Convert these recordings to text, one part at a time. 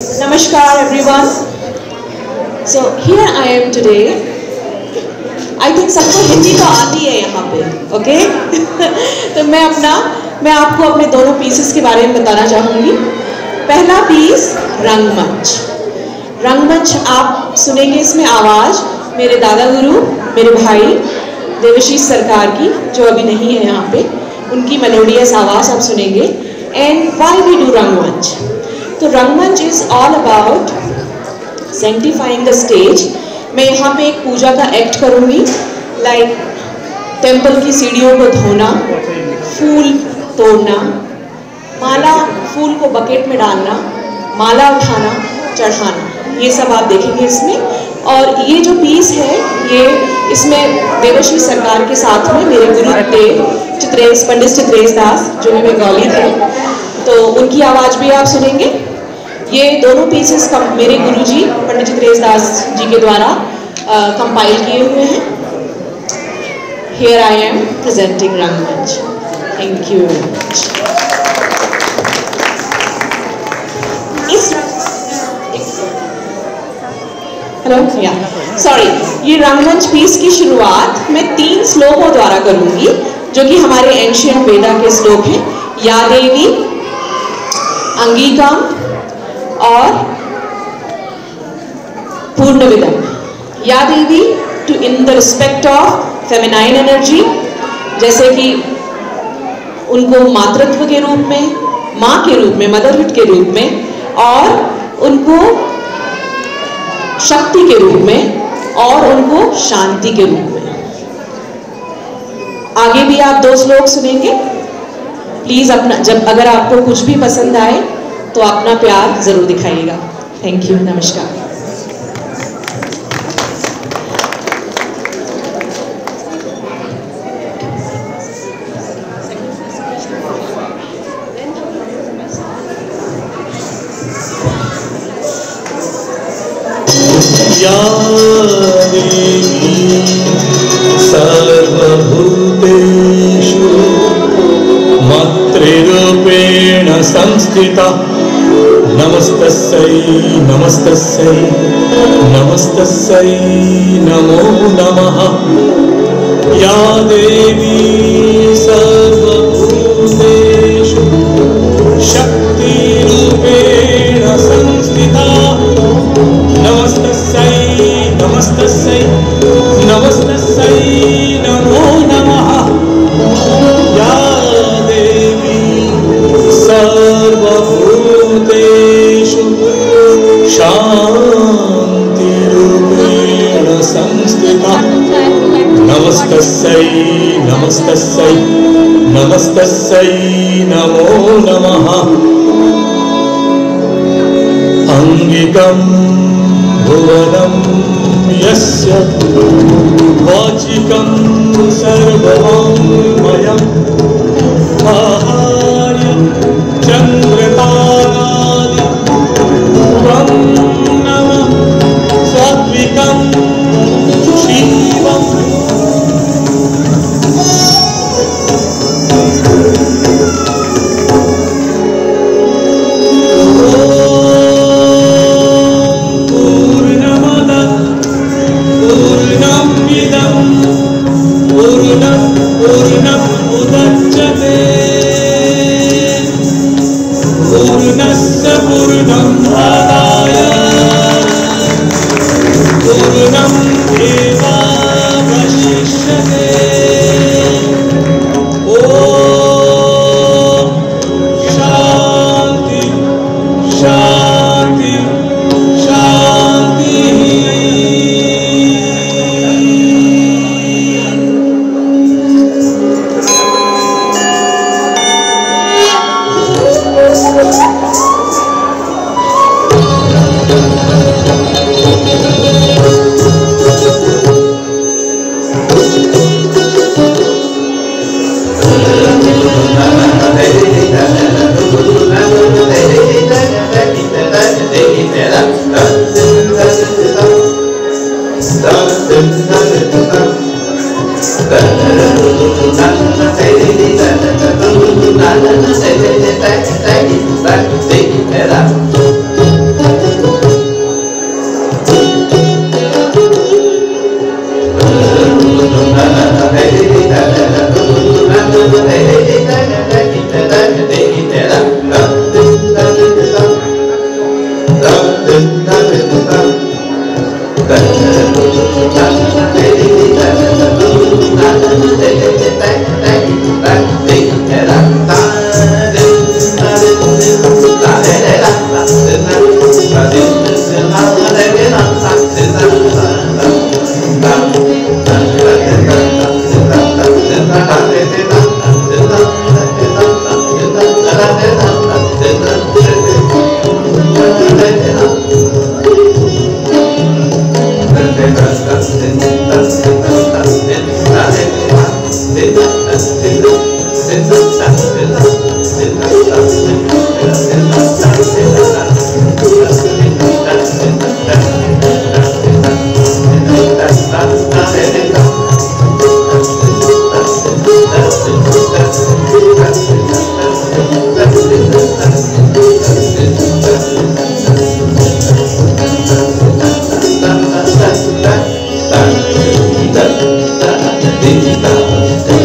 Namaskar, everyone. So, here I am today. I think सबको हिंदी तो आती है यहाँ पे ओके तो मैं अपना, मैं आपको अपने दोनों पीसेस के बारे में बताना चाहूँगी। पहला पीस रंगमंच। रंगमंच आप सुनेंगे इसमें आवाज़ मेरे दादा गुरु मेरे भाई, देवशीष सरकार की, जो अभी नहीं है यहाँ पे, उनकी मेलोडियस आवाज़ आप सुनेंगे। एंड वाई वी डू रंगमंच? तो Rangmanch is all about sanctifying the stage मैं यहाँ पे एक पूजा का एक्ट करूँगी लाइक टेंपल की सीढ़ियों को धोना, फूल तोड़ना, माला फूल को बकेट में डालना, माला उठाना, चढ़ाना। ये सब आप देखेंगे इसमें। और ये जो पीस है, ये इसमें देवश्री सरकार के साथ में मेरे गुरु देव चित्रेश, पंडित चित्रेश दास, जो मेरे गौली थे तो उनकी आवाज़ भी आप सुनेंगे। ये दोनों पीसेस मेरे गुरुजी, पंडित चित्रेश दास जी के द्वारा कंपाइल किए हुए हैं। Here I am presenting Rangmanch thank you इस हेलो या सॉरी ये रंगमंच पीस की शुरुआत मैं तीन श्लोकों द्वारा करूँगी, जो कि हमारे एंशियंट वेदा के श्लोक हैं। या देवी अंगीका or या Devi too in the respect of feminine energy जैसे कि उनको मातृत्व के रूप में, माँ के रूप में मदरहुड के रूप में, और उनको शक्ति के रूप में, और उनको शांति के रूप में। आगे भी आप दो श्लोक सुनेंगे। प्लीज़ अपना, जब अगर आपको कुछ भी पसंद आए तो अपना प्यार ज़रूर दिखाइएगा। थैंक यू नमस्कार। सर्वभूतेषु मातृरूपेण संस्थिता। नमस्तस्यै नमस्तस्यै नमस्तस्यै नमो नमः। या देवी Say, say, say, say, say, say, say, say, say, say, say, say, say, take say, say, say, de da da da da da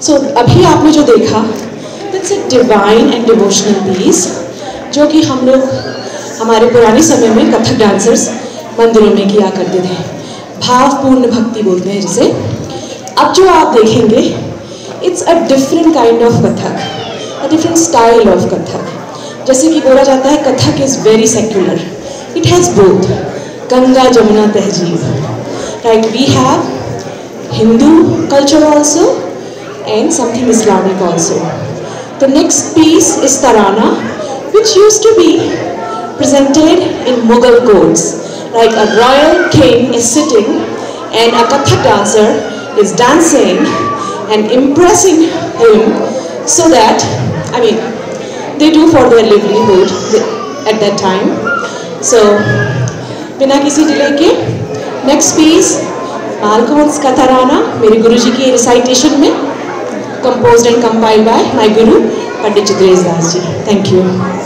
सो so, अभी आपने जो देखा that's a divine and devotional piece जो कि हम लोग हमारे पुराने समय में कथक डांसर्स मंदिरों में किया करते थे। भावपूर्ण भक्ति बोलते हैं जिसे। अब जो आप देखेंगे it's a different kind of Kathak a different style of Kathak. जैसे कि बोला जाता है Kathak is very secular it has both Ganga Jamuna तहजीब। Like we have Hindu culture also and something Islamic also the next piece is tarana which used to be presented in Mughal courts. Like a royal king is sitting and a Kathak dancer is dancing and impressing him so that, I mean, they do for their livelihood at that time. So, बिना किसी delay के next piece Malkauns कथाराना मेरे गुरुजी की recitation में composed and compiled by my guru Pandit Chitresh Das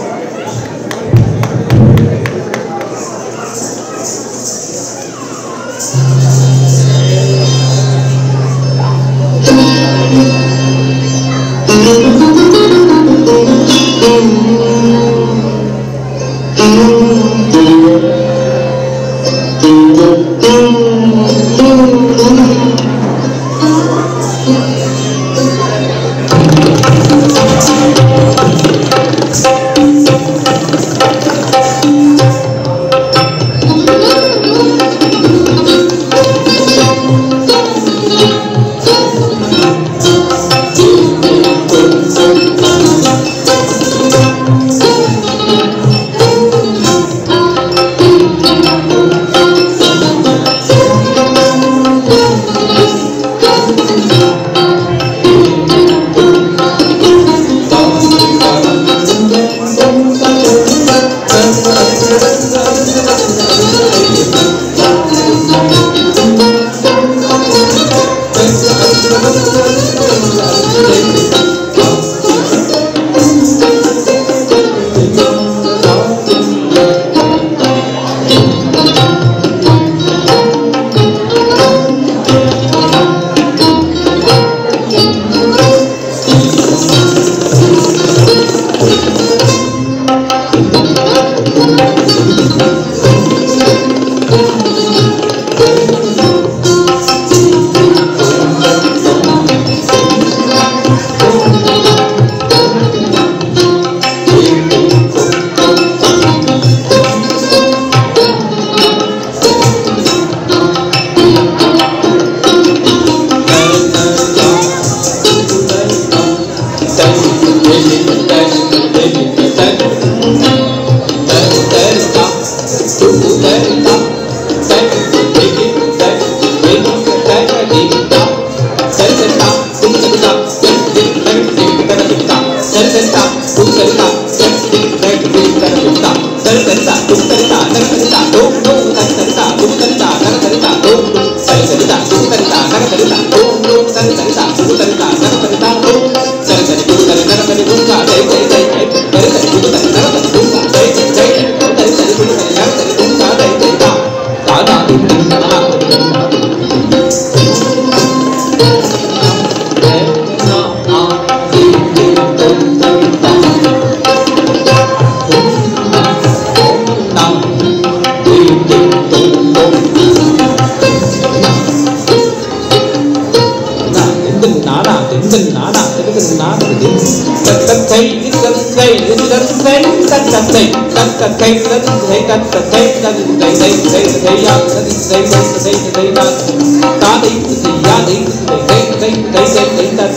ji. Thank you. sa, a, de, no,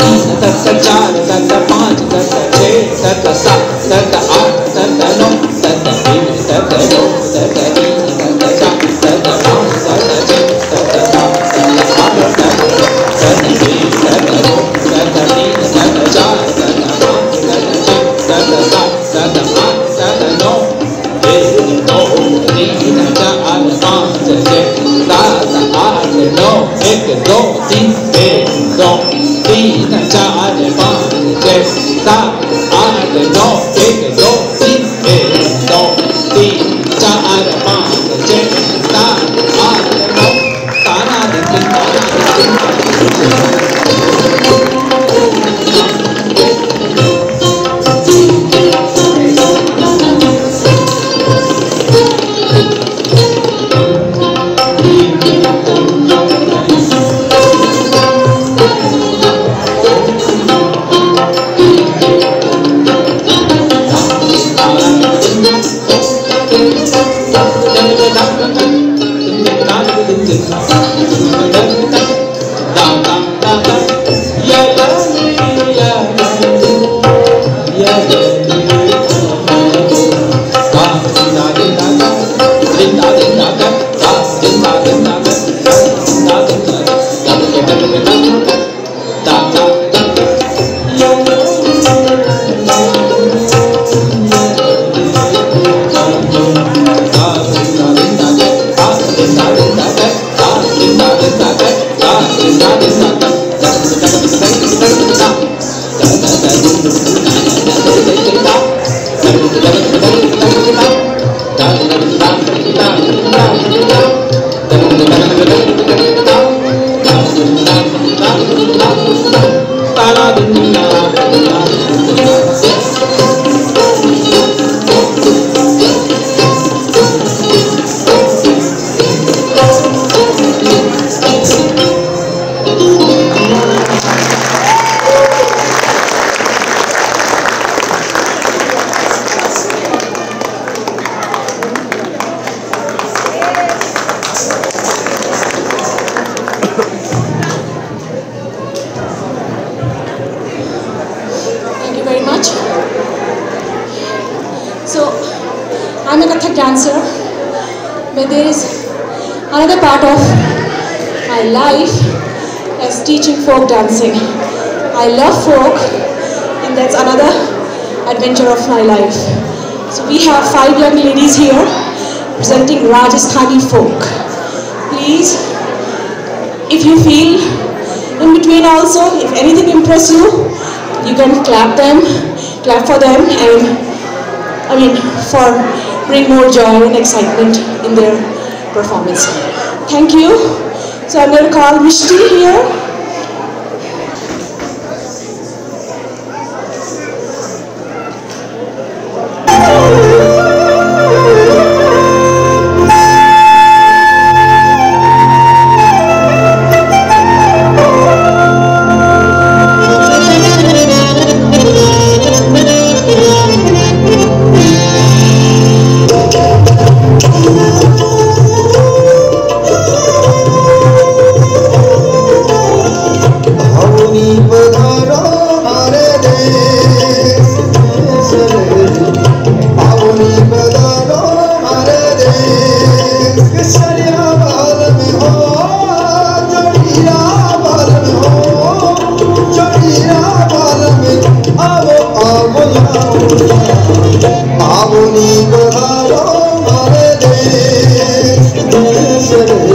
e, que, do, si, e, do, 啊 I love folk, and that's another adventure of my life. So we have five young ladies here presenting Rajasthani folk. Please, if you feel in between also, if anything impress you, you can clap them, clap for them, and I mean for bring more joy and excitement in their performance. Thank you. So I'm going to call Mishti here. 시간을